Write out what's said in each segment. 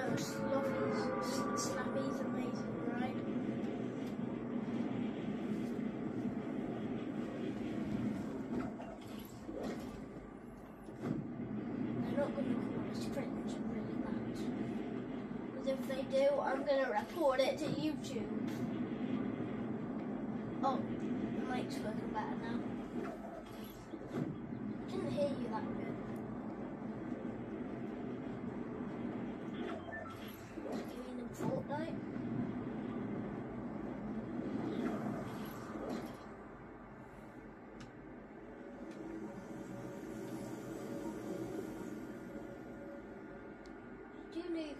Fluffy's Snappy's amazing, right? They're not going to call us cringe really bad. Because if they do, I'm going to report it to YouTube. Oh, the mic's working better now.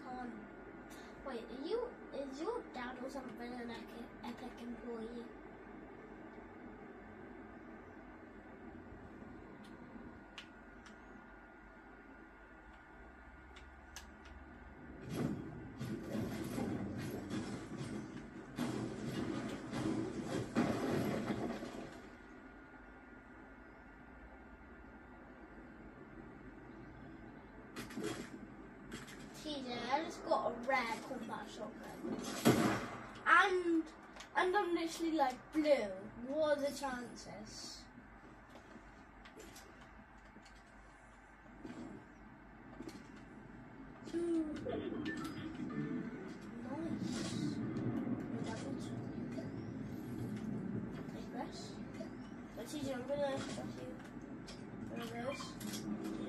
Can't? Wait, are you is your dad or something an epic, epic employee? TJ, I just got a rare combat shotgun. And and I'm literally like blue. What are the chances? Two. Nice. This. But TJ, I'm gonna show you one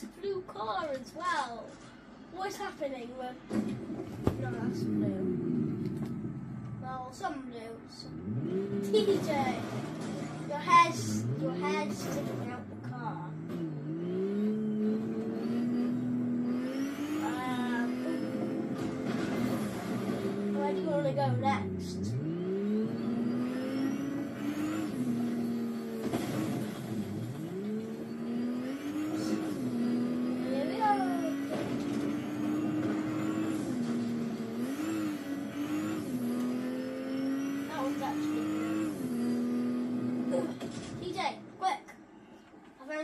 A blue car as well. What's happening with... No, that's blue. Well, some blue. TJ! Your hair's, your hair's sticking out the car. Um, where do you want to go next?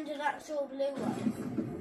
Found an actual blue one.